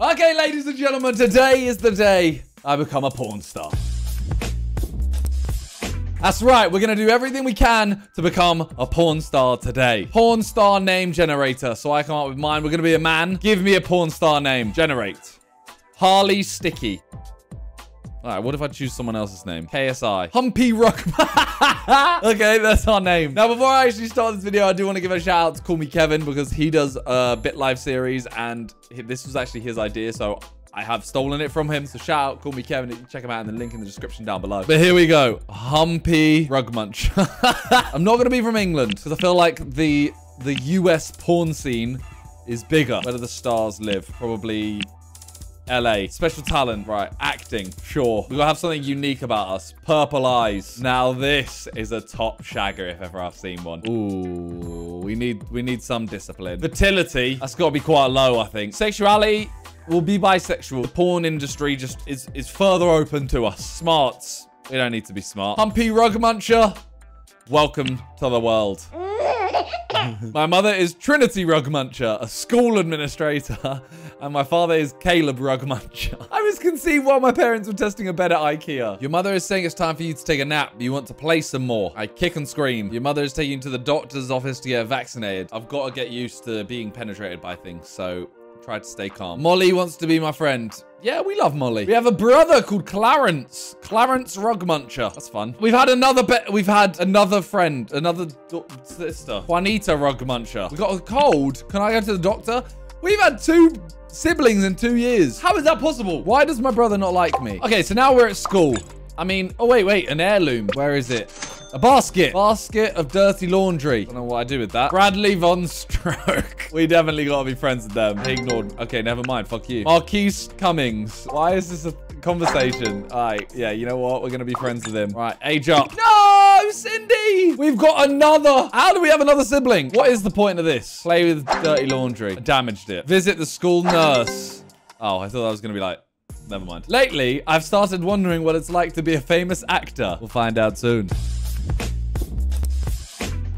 Okay, ladies and gentlemen, today is the day I become a porn star. That's right, we're gonna do everything we can to become a porn star today. Porn star name generator. So I come up with mine. We're gonna be a man. Give me a porn star name. Generate. Harley Sticky. All right, what if I choose someone else's name? KSI. Humpy Ruckman. okay, that's our name. Now, before I actually start this video, I do want to give a shout out to Call Me Kevin because he does a Bit BitLife series and this was actually his idea. So I have stolen it from him. So shout out, call me Kevin. Check him out in the link in the description down below. But here we go. Humpy Rug Munch. I'm not going to be from England because I feel like the the US porn scene is bigger. Where do the stars live? Probably LA. Special talent, right. Acting, sure. We gotta have something unique about us. Purple eyes. Now this is a top shagger if ever I've seen one. Ooh, we need we need some discipline. Fertility, that's gotta be quite low, I think. Sexuality, will be bisexual. The porn industry just is, is further open to us. Smarts. We don't need to be smart. Humpy Rug Muncher. Welcome to the world. my mother is Trinity Rug Muncher, a school administrator, and my father is Caleb Rug Muncher. I was conceived while my parents were testing a bed at Ikea. Your mother is saying it's time for you to take a nap. You want to play some more. I kick and scream. Your mother is taking you to the doctor's office to get vaccinated. I've got to get used to being penetrated by things, so Try to stay calm. Molly wants to be my friend. Yeah, we love Molly. We have a brother called Clarence. Clarence Rugmuncher. That's fun. We've had another. We've had another friend, another sister. Juanita Rugmuncher. We got a cold. Can I go to the doctor? We've had two siblings in two years. How is that possible? Why does my brother not like me? Okay, so now we're at school. I mean, oh, wait, wait, an heirloom. Where is it? A basket. Basket of dirty laundry. I don't know what I do with that. Bradley Von Stroke. we definitely got to be friends with them. He ignored. Okay, never mind. Fuck you. Marquise Cummings. Why is this a conversation? All right. Yeah, you know what? We're going to be friends with him. All right. Age up. No, Cindy. We've got another. How do we have another sibling? What is the point of this? Play with dirty laundry. I damaged it. Visit the school nurse. Oh, I thought that was going to be like, never mind. Lately, I've started wondering what it's like to be a famous actor. We'll find out soon.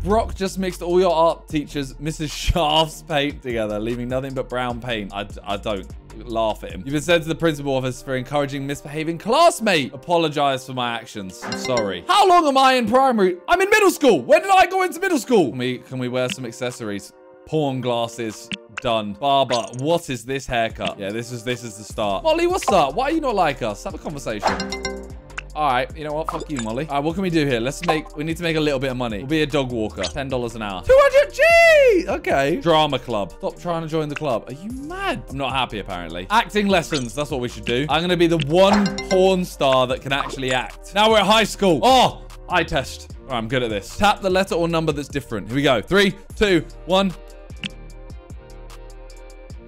Brock just mixed all your art teachers' Mrs. Shaft's paint together, leaving nothing but brown paint. I, I don't laugh at him. You've been sent to the principal office for encouraging misbehaving classmate. Apologize for my actions. I'm sorry. How long am I in primary? I'm in middle school. When did I go into middle school? Can we, can we wear some accessories? Porn glasses. Done. Barber, what is this haircut? Yeah, this is this is the start. Molly, what's up? Why are you not like us? Have a conversation. All right, you know what? Fuck you, Molly. All right, what can we do here? Let's make, we need to make a little bit of money. We'll be a dog walker. $10 an hour. 200 G! Okay. Drama club. Stop trying to join the club. Are you mad? I'm not happy, apparently. Acting lessons. That's what we should do. I'm going to be the one porn star that can actually act. Now we're at high school. Oh, eye test. I'm good at this. Tap the letter or number that's different. Here we go. Three, two, one.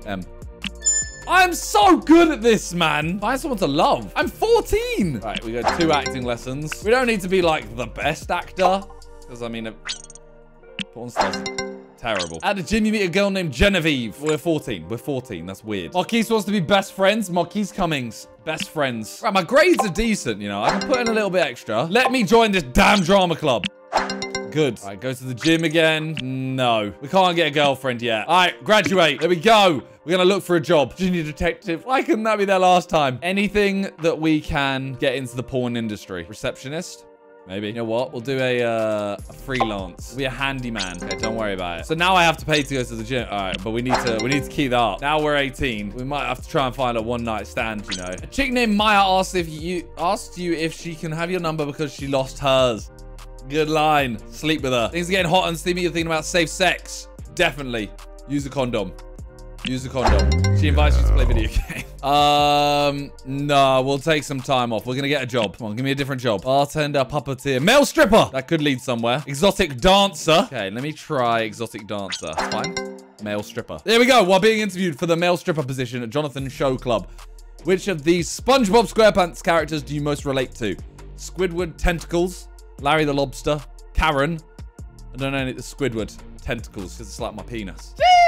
Um, M. I'm so good at this, man. Find someone to love. I'm 14. Right, we got two acting lessons. We don't need to be like the best actor. Because I mean, uh, porn stars terrible. At the gym, you meet a girl named Genevieve. We're 14. We're 14. That's weird. Marquise wants to be best friends. Marquise Cummings. Best friends. Right, my grades are decent, you know. I can put in a little bit extra. Let me join this damn drama club. Good. All right, go to the gym again. No. We can't get a girlfriend yet. All right, graduate. There we go. We're going to look for a job. Junior detective. Why couldn't that be there last time? Anything that we can get into the porn industry. Receptionist. Maybe. You know what? We'll do a, uh, a freelance. We'll be a handyman. Okay, don't worry about it. So now I have to pay to go to the gym. All right, but we need to we need to keep that up. Now we're 18. We might have to try and find a one night stand, you know. A chick named Maya asked if you asked you if she can have your number because she lost hers. Good line. Sleep with her. Things are getting hot and steamy. You're thinking about safe sex. Definitely. Use a condom. Use a condom. She invites you to play video game. Um, no, we'll take some time off. We're gonna get a job. Come on, give me a different job. Bartender, puppeteer, male stripper. That could lead somewhere. Exotic dancer. Okay, let me try exotic dancer. Fine. Male stripper. There we go. While being interviewed for the male stripper position at Jonathan Show Club. Which of these SpongeBob SquarePants characters do you most relate to? Squidward Tentacles, Larry the Lobster, Karen. I don't know any the Squidward Tentacles because it's like my penis. Jeez!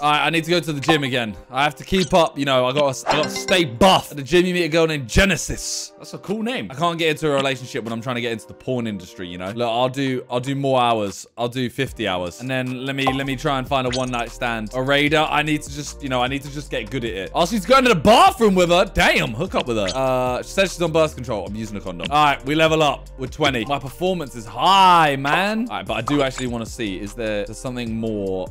All right, I need to go to the gym again. I have to keep up. You know, I got I got to stay buff. At the gym, you meet a girl named Genesis. That's a cool name. I can't get into a relationship when I'm trying to get into the porn industry. You know, look, I'll do I'll do more hours. I'll do 50 hours, and then let me let me try and find a one night stand. A raider. I need to just you know I need to just get good at it. Oh, she's going to the bathroom with her. Damn, hook up with her. Uh, she says she's on birth control. I'm using a condom. All right, we level up with 20. My performance is high, man. All right, but I do actually want to see is there something more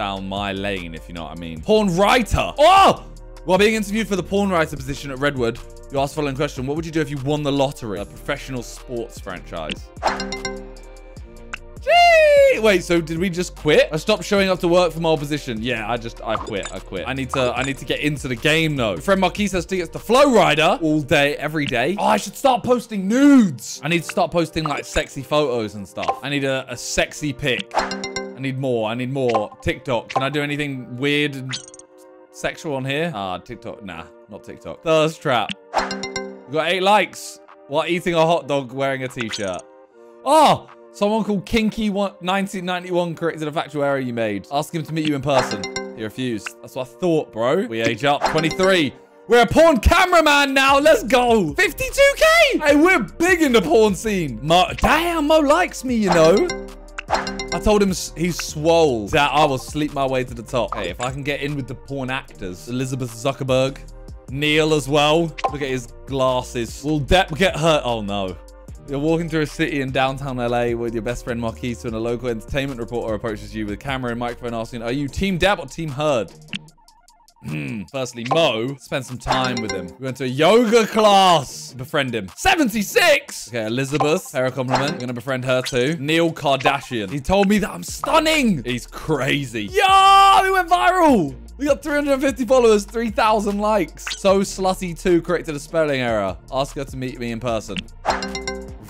down my lane, if you know what I mean. Porn writer. Oh! While being interviewed for the porn writer position at Redwood, you asked the following question. What would you do if you won the lottery? A professional sports franchise. Gee! Wait, so did we just quit? I stopped showing up to work for my old position. Yeah, I just, I quit. I quit. I need to, I need to get into the game though. Friend Marquis has tickets to Flow Rider all day, every day. Oh, I should start posting nudes. I need to start posting like sexy photos and stuff. I need a, a sexy pic. I need more. I need more. TikTok. Can I do anything weird and sexual on here? Ah, TikTok. Nah, not TikTok. Thirst trap. We got eight likes while eating a hot dog wearing a t-shirt. Oh, someone called Kinky1991 corrected a factual error you made. Ask him to meet you in person. He refused. That's what I thought, bro. We age up. 23. We're a porn cameraman now. Let's go. 52k. Hey, we're big in the porn scene. Mo Damn, Mo likes me, you know. I told him he's swole. That I will sleep my way to the top. Hey, if I can get in with the porn actors, Elizabeth Zuckerberg, Neil as well. Look at his glasses. Will Depp get hurt? Oh no. You're walking through a city in downtown LA with your best friend Marquis when a local entertainment reporter approaches you with a camera and microphone asking, are you Team Depp or Team Heard? Hmm. Firstly, Mo, spend some time with him. We went to a yoga class. Befriend him. 76! Okay, Elizabeth, her compliment. I'm gonna befriend her too. Neil Kardashian. He told me that I'm stunning. He's crazy. Yo, we went viral. We got 350 followers, 3,000 likes. So Slutty too corrected a spelling error. Ask her to meet me in person.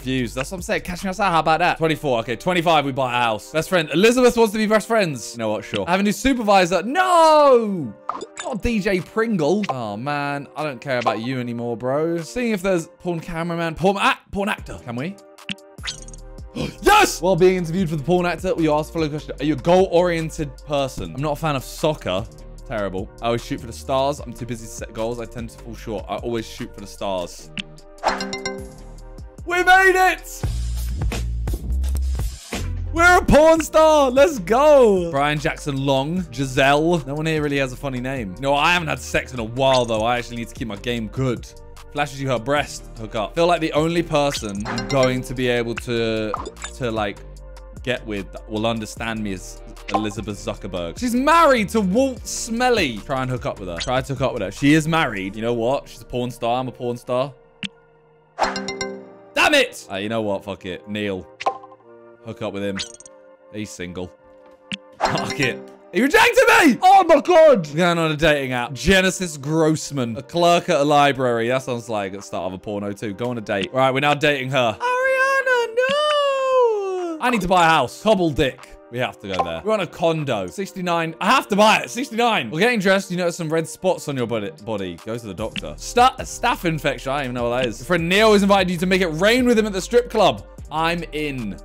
Refused. That's what I'm saying. Catching us out. How about that? 24. Okay, 25. We buy a house. Best friend. Elizabeth wants to be best friends. You know what? Sure. I have a new supervisor. No! Not DJ Pringle. Oh, man. I don't care about you anymore, bro. Seeing if there's porn cameraman. Porn, ah, porn actor. Can we? yes! While being interviewed for the porn actor, we asked follow question. Are you a goal-oriented person? I'm not a fan of soccer. Terrible. I always shoot for the stars. I'm too busy to set goals. I tend to fall short. I always shoot for the stars. We made it! We're a porn star. Let's go. Brian Jackson Long. Giselle. No one here really has a funny name. No, I haven't had sex in a while, though. I actually need to keep my game good. Flashes you her breast. Hook up. Feel like the only person I'm going to be able to, to like, get with that will understand me is Elizabeth Zuckerberg. She's married to Walt Smelly. Try and hook up with her. Try to hook up with her. She is married. You know what? She's a porn star. I'm a porn star. Damn it! Uh, you know what? Fuck it. Neil. Hook up with him. He's single. Fuck it. He rejected me! Oh my god! Going on a dating app. Genesis Grossman. A clerk at a library. That sounds like the start of a porno too. Go on a date. All right, we're now dating her. Ariana, no! I need to buy a house. Cobble Dick. We have to go there. We're on a condo. 69. I have to buy it. 69. We're getting dressed. You notice some red spots on your body. Go to the doctor. Sta staph infection. I don't even know what that is. Your friend Neil has invited you to make it rain with him at the strip club. I'm in.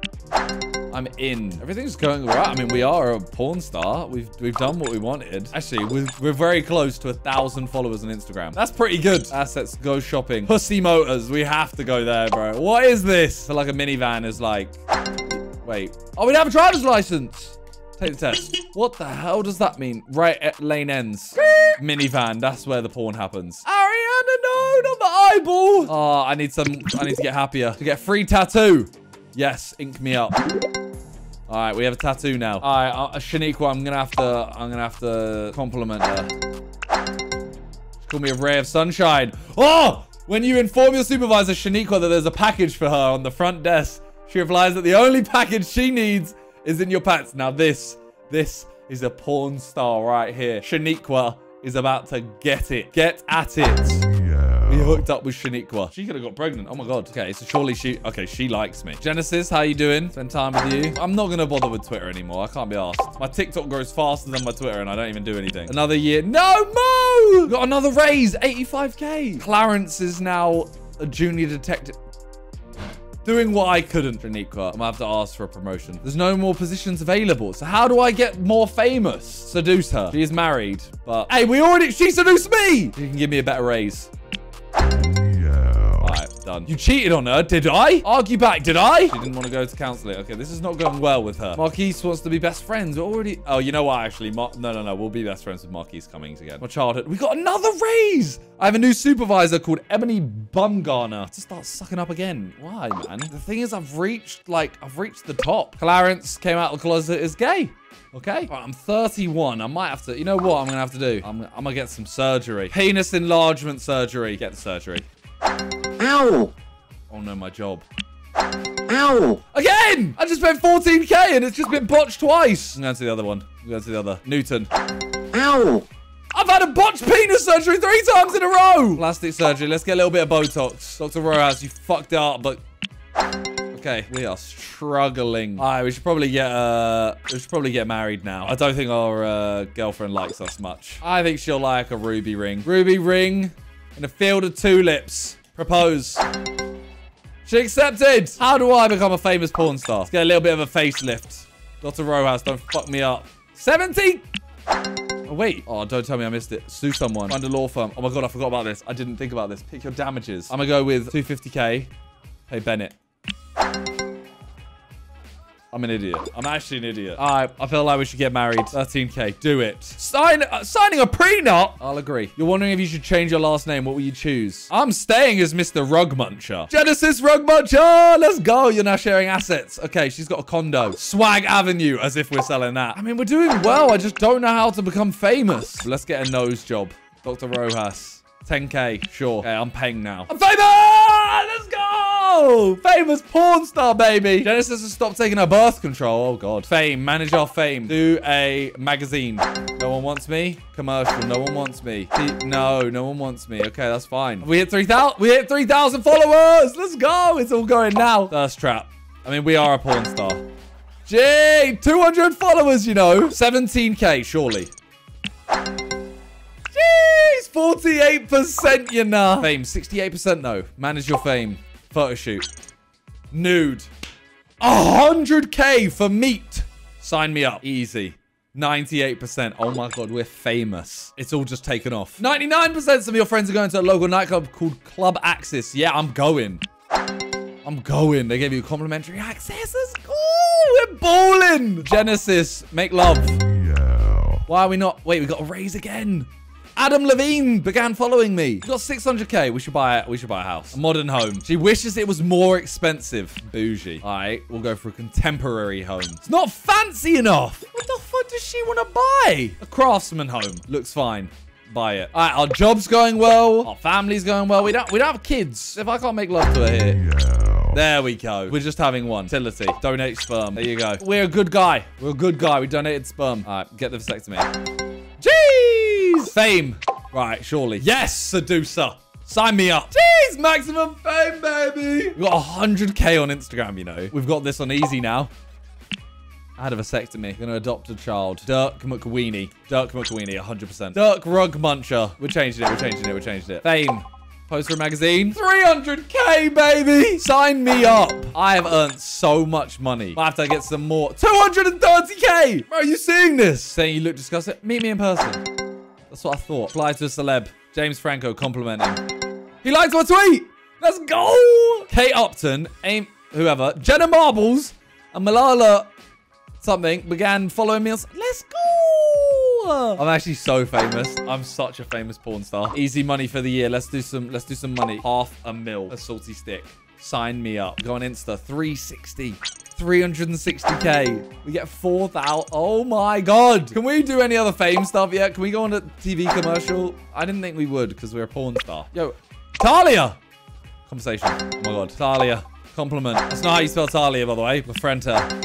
I'm in. Everything's going right. I mean, we are a porn star. We've we've done what we wanted. Actually, we're, we're very close to a thousand followers on Instagram. That's pretty good. Assets, go shopping. Pussy Motors. We have to go there, bro. What is this? Like a minivan is like Wait. Oh, we have a driver's license. Take the test. What the hell does that mean? Right at lane ends. Minivan. That's where the porn happens. Ariana, no, not the eyeball. Oh, I need some. I need to get happier. To get free tattoo. Yes, ink me up. All right, we have a tattoo now. All right, uh, Shaniqua, I'm gonna have to. I'm gonna have to compliment her. She called me a ray of sunshine. Oh! When you inform your supervisor, Shaniqua, that there's a package for her on the front desk, she replies that the only package she needs is in your pants. Now this, this is a porn star right here. Shaniqua is about to get it. Get at it. We hooked up with Shaniqua. She could have got pregnant. Oh my god. Okay, so surely she... Okay, she likes me. Genesis, how are you doing? Spend time with you. I'm not going to bother with Twitter anymore. I can't be asked. My TikTok grows faster than my Twitter and I don't even do anything. Another year. No, Mo! Got another raise. 85k. Clarence is now a junior detective. Doing what I couldn't, Triniqua. I'm gonna have to ask for a promotion. There's no more positions available. So how do I get more famous? Seduce her. She is married, but hey, we already, she seduced me. She can give me a better raise. Done. You cheated on her, did I? Argue back, did I? She didn't want to go to counseling. Okay, this is not going well with her. Marquise wants to be best friends. We're already... Oh, you know what, actually? Mar no, no, no. We'll be best friends with Marquise Cummings again. My childhood. We got another raise! I have a new supervisor called Ebony Bumgarner to start sucking up again. Why, man? The thing is, I've reached, like, I've reached the top. Clarence came out of the closet as gay. Okay. Right, I'm 31. I might have to, you know what I'm going to have to do? I'm, I'm going to get some surgery. Penis enlargement surgery. Get the surgery. Ow! Oh no, my job. Ow! Again! I just spent 14k and it's just been botched twice. I'm going to the other one. I'm going to the other. Newton. Ow! I've had a botched penis surgery three times in a row. Plastic surgery. Let's get a little bit of Botox. Dr. Rojas, you fucked up, but... Okay, we are struggling. All right, we should probably get uh, we should probably get married now. I don't think our uh, girlfriend likes us much. I think she'll like a ruby ring. Ruby ring in a field of tulips. Propose. She accepted. How do I become a famous porn star? Let's get a little bit of a facelift. Dr. Rojas, don't fuck me up. 70? Oh, wait. Oh, don't tell me I missed it. Sue someone. Find a law firm. Oh my god, I forgot about this. I didn't think about this. Pick your damages. I'm gonna go with 250k. Hey, Bennett. I'm an idiot. I'm actually an idiot. All right, I feel like we should get married. 13k. Do it. Sign, uh, signing a prenup? I'll agree. You're wondering if you should change your last name. What will you choose? I'm staying as Mr. Rug Muncher. Genesis Rug Muncher. Let's go. You're now sharing assets. Okay, she's got a condo. Swag Avenue, as if we're selling that. I mean, we're doing well. I just don't know how to become famous. Let's get a nose job. Dr. Rojas. 10k. Sure. Okay, I'm paying now. I'm famous! Let's go! Famous porn star, baby. Genesis has stopped taking her birth control. Oh, God. Fame. Manage our fame. Do a magazine. No one wants me. Commercial. No one wants me. No, no one wants me. Okay, that's fine. We hit 3,000. We hit 3,000 followers. Let's go. It's all going now. Thirst trap. I mean, we are a porn star. Gee, 200 followers, you know. 17k, surely. Jeez, 48%, you know. Fame, 68% though. Manage your fame. Photo shoot. Nude. 100k for meat. Sign me up. Easy. 98%. Oh my god, we're famous. It's all just taken off. 99% Some of your friends are going to a local nightclub called Club Axis. Yeah, I'm going. I'm going. They gave you complimentary access. That's cool. We're balling. Genesis, make love. Yeah. Why are we not? Wait, we got a raise again. Adam Levine began following me. We got 600k. We should buy it. We should buy a house. A modern home. She wishes it was more expensive. Bougie. All right, we'll go for a contemporary home. It's not fancy enough. What the fuck does she want to buy? A craftsman home. Looks fine. Buy it. All right, our job's going well. Our family's going well. We don't. We don't have kids. If I can't make love to her here. Yeah. There we go. We're just having one. Fertility. Donate sperm. There you go. We're a good guy. We're a good guy. We donated sperm. All right, get the vasectomy. Jeez! Fame. Right, surely. Yes, seducer. Sign me up. Jeez, maximum fame, baby. We've got 100k on Instagram, you know. We've got this on easy now. I had a vasectomy. Gonna adopt a child. Dirk McWeenie. Dirk McWeenie, 100%. Dirk Rug Muncher. We're changing it. We're changing it. We're changing it. Fame. Poster magazine. 300k, baby. Sign me up. I have earned so much money. I have to get some more. 230k. Bro, are you seeing this? Saying you look disgusting. Meet me in person. That's what I thought. Fly to a celeb. James Franco complimenting. He liked my tweet. Let's go. Kate Upton, aim, whoever, Jenna Marbles, and Malala something began following me. Let's go. I'm actually so famous. I'm such a famous porn star. Easy money for the year. Let's do some. Let's do some money. Half a mil. A salty stick. Sign me up. Go on Insta. 360. 360k. We get 4,000. Oh my god. Can we do any other fame stuff yet? Can we go on a TV commercial? I didn't think we would because we're a porn star. Yo, Talia. Conversation. Oh my god. Talia. Compliment. That's not how you spell Talia, by the way. Befriend uh,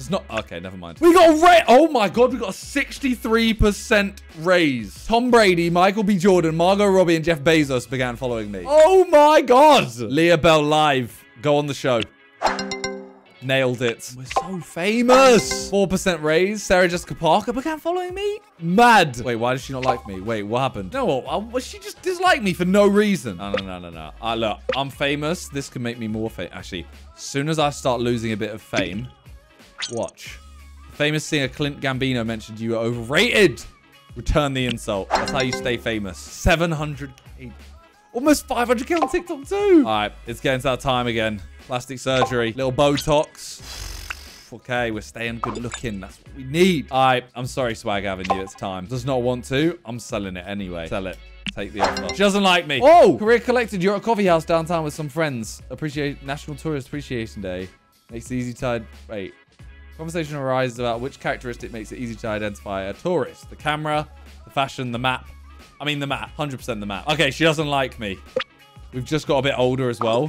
it's not. Okay, never mind. We got a raise. Oh my god, we got a 63% raise. Tom Brady, Michael B. Jordan, Margot Robbie, and Jeff Bezos began following me. Oh my god. Leah Bell live. Go on the show. Nailed it. We're so famous. 4% raise. Sarah Jessica Parker began following me. Mad. Wait, why does she not like me? Wait, what happened? No, well, she just disliked me for no reason. No, no, no, no, no. Uh, look, I'm famous. This can make me more famous. Actually, as soon as I start losing a bit of fame, watch. Famous singer Clint Gambino mentioned you were overrated. Return the insult. That's how you stay famous. 700k. Almost 500k on TikTok too. All right, it's getting to that time again. Plastic surgery, little Botox. Okay, we're staying good looking. That's what we need. All right, I'm sorry, Swag Avenue. It's time. Does not want to. I'm selling it anyway. Sell it. Take the offer. She doesn't like me. Oh, career collected. You're at a coffee house downtown with some friends. Appreciate National Tourist Appreciation Day. Makes it easy to... Wait. Conversation arises about which characteristic makes it easy to identify a tourist. The camera, the fashion, the map. I mean, the map. 100% the map. Okay, she doesn't like me. We've just got a bit older as well.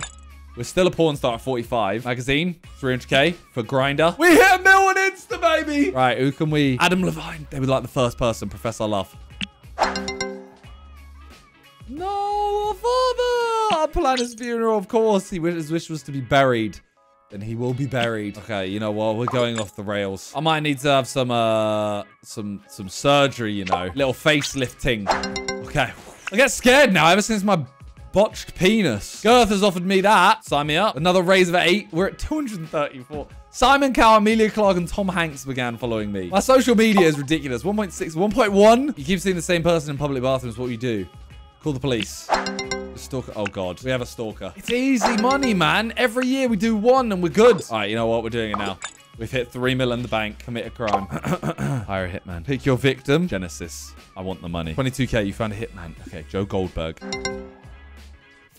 We're still a porn star at 45. Magazine, 300k for Grinder. We hit a mil on Insta, baby. Right, who can we? Adam Levine. They would like the first person, Professor Love. No, father. I plan his funeral, of course. He his wish was to be buried. Then he will be buried. Okay, you know what? We're going off the rails. I might need to have some, uh, some, some surgery, you know. Little facelifting. Okay. I get scared now ever since my botched penis. Girth has offered me that. Sign me up. Another raise of eight. We're at 234. Simon Cowell, Emilia Clarke, and Tom Hanks began following me. My social media is ridiculous. 1.6, 1.1. You keep seeing the same person in public bathrooms. What do you do? Call the police. The stalker. Oh, God. We have a stalker. It's easy money, man. Every year we do one and we're good. All right, you know what? We're doing it now. We've hit 3 mil in the bank. Commit a crime. Hire a hitman. Pick your victim. Genesis. I want the money. 22k. You found a hitman. Okay, Joe Goldberg.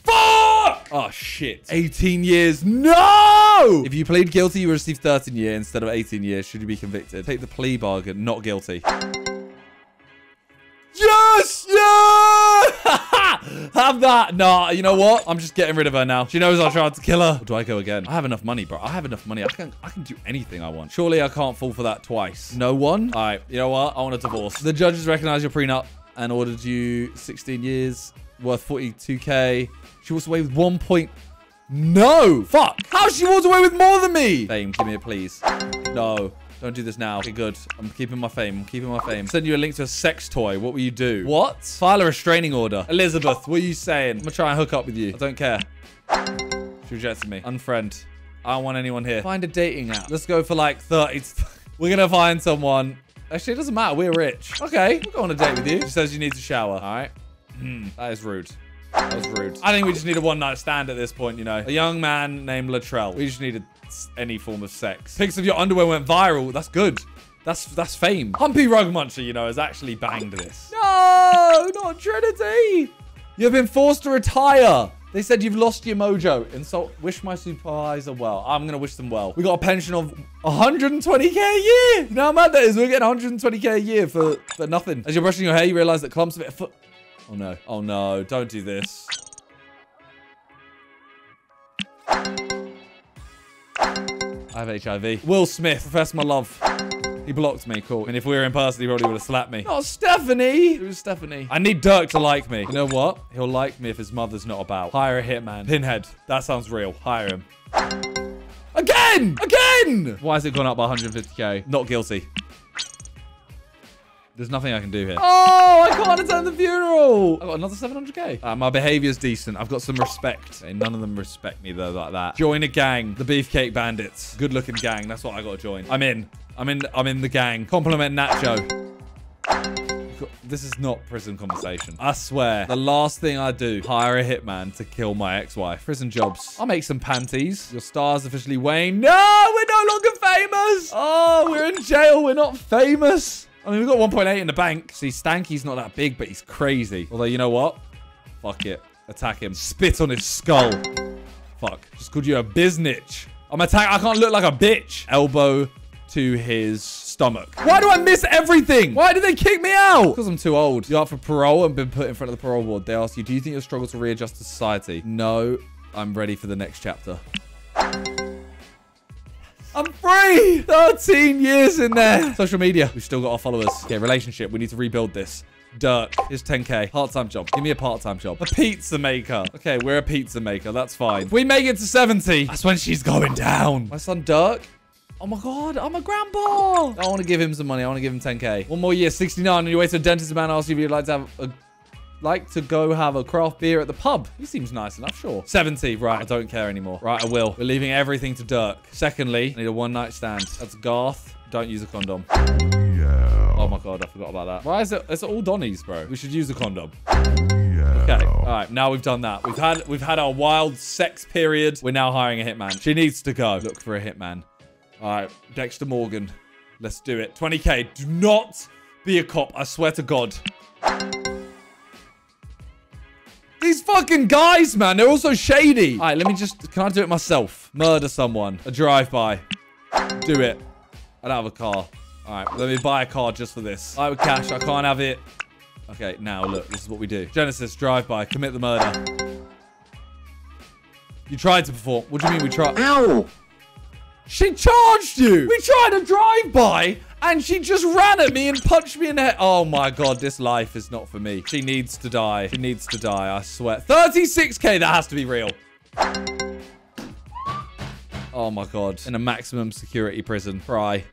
Fuck! Oh, shit. 18 years. No! If you plead guilty, you receive 13 years instead of 18 years. Should you be convicted? Take the plea bargain. Not guilty. Yes! Yeah! have that. Nah, you know what? I'm just getting rid of her now. She knows I tried to kill her. Or do I go again? I have enough money, bro. I have enough money. I can I can do anything I want. Surely I can't fall for that twice. No one? All right. You know what? I want a divorce. The judges recognize your prenup and ordered you 16 years worth 42k. She walks away with one point. No! Fuck! How she walks away with more than me? Fame, give me a please. No. Don't do this now. Okay, good. I'm keeping my fame. I'm keeping my fame. Send you a link to a sex toy. What will you do? What? File a restraining order. Elizabeth, what are you saying? I'm gonna try and hook up with you. I don't care. She rejected me. Unfriend. I don't want anyone here. Find a dating app. Let's go for like 30. We're gonna find someone. Actually, it doesn't matter. We're rich. Okay, we'll go on a date with you. She says you need to shower. All right. That is rude. That was rude. I think we just need a one night stand at this point, you know. A young man named Latrell. We just needed any form of sex. Pics of your underwear went viral. That's good. That's that's fame. Humpy Rug Muncher, you know, has actually banged this. No, not Trinity. You've been forced to retire. They said you've lost your mojo. And so wish my supervisor well. I'm going to wish them well. We got a pension of 120k a year. You know how mad that is? We're getting 120k a year for, for nothing. As you're brushing your hair, you realize that clumps of it. Oh no. Oh no. Don't do this. I have HIV. Will Smith, profess my love. He blocked me. Cool. And if we were in person, he probably would have slapped me. Not Stephanie. Who's Stephanie? I need Dirk to like me. You know what? He'll like me if his mother's not about. Hire a hitman. Pinhead. That sounds real. Hire him. Again! Again! Why has it gone up by 150k? Not guilty. There's nothing I can do here. Oh, I can't attend the funeral. I've got another 700k. Uh, my behavior's decent. I've got some respect. Hey, none of them respect me though like that. Join a gang. The Beefcake Bandits. Good looking gang. That's what I got to join. I'm in. I'm in. I'm in the gang. Compliment Nacho. This is not prison conversation. I swear. The last thing I do, hire a hitman to kill my ex-wife. Prison jobs. I'll make some panties. Your star's officially wane. No, we're no longer famous. Oh, we're in jail. We're not famous. I mean, we've got 1.8 in the bank. See, Stanky's not that big, but he's crazy. Although, you know what? Fuck it. Attack him. Spit on his skull. Fuck. Just called you a biznitch. I'm attack. I can't look like a bitch. Elbow to his stomach. Why do I miss everything? Why did they kick me out? Because I'm too old. You're up for parole and been put in front of the parole board. They ask you, do you think you'll struggle to readjust to society? No, I'm ready for the next chapter. I'm free! 13 years in there. Social media. We've still got our followers. Okay, relationship. We need to rebuild this. Dirk. Here's 10k. Part-time job. Give me a part-time job. A pizza maker. Okay, we're a pizza maker. That's fine. If we make it to 70, that's when she's going down. My son Dirk. Oh my god, I'm a grandpa. I want to give him some money. I want to give him 10k. One more year, 69. On your way to a dentist, man asks you if you'd like to have a like to go have a craft beer at the pub. He seems nice enough, sure. 70. Right, I don't care anymore. Right, I will. We're leaving everything to Dirk. Secondly, I need a one night stand. That's Garth. Don't use a condom. Yeah. Oh my god, I forgot about that. Why is it? It's all Donnies, bro. We should use a condom. Yeah. Okay. All right. Now we've done that. We've had we've had our wild sex period. We're now hiring a hitman. She needs to go. Look for a hitman. All right, Dexter Morgan. Let's do it. 20k. Do not be a cop. I swear to God. These fucking guys, man. They're all so shady. All right, let me just... Can I do it myself? Murder someone. A drive-by. Do it. I don't have a car. All right, let me buy a car just for this. I have cash. I can't have it. Okay, now look. This is what we do. Genesis, drive-by. Commit the murder. You tried to perform. What do you mean we tried? Ow! She charged you. We tried a drive-by and she just ran at me and punched me in the head. Oh my God, this life is not for me. She needs to die. She needs to die, I swear. 36K, that has to be real. Oh my God. In a maximum security prison. Cry.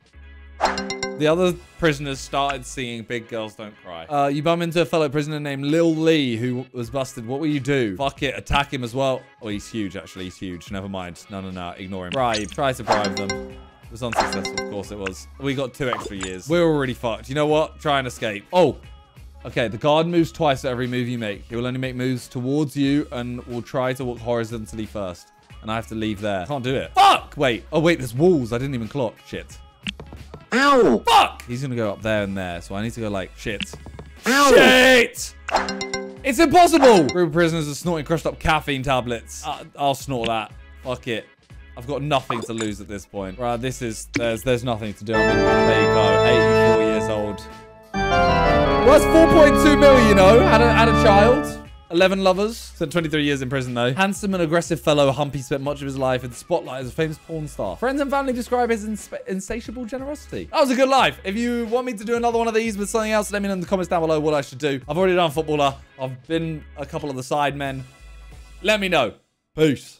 The other prisoners started singing Big Girls Don't Cry. Uh, you bump into a fellow prisoner named Lil Lee who was busted. What will you do? Fuck it. Attack him as well. Oh, he's huge, actually. He's huge. Never mind. No, no, no. Ignore him. Bribe. Try to bribe them. It was unsuccessful. Of course it was. We got two extra years. We're already fucked. You know what? Try and escape. Oh. Okay, the guard moves twice at every move you make. He will only make moves towards you and will try to walk horizontally first. And I have to leave there. Can't do it. Fuck! Wait. Oh, wait. There's walls. I didn't even clock. Shit. Ow! Fuck! He's gonna go up there and there, so I need to go like, shit. Ow! Shit! It's impossible! Group of prisoners are snorting crushed up caffeine tablets. Uh, I'll snort that. Fuck it. I've got nothing to lose at this point. Right, this is, there's there's nothing to do. I mean, there you go. 84 years old. Well, that's 4.2 mil, you know. Had a, had a child. 11 lovers. Spent 23 years in prison, though. Handsome and aggressive fellow Humpy spent much of his life in the spotlight as a famous porn star. Friends and family describe his insp- insatiable generosity. That was a good life. If you want me to do another one of these with something else, let me know in the comments down below what I should do. I've already done footballer. I've been a couple of the side men. Let me know. Peace.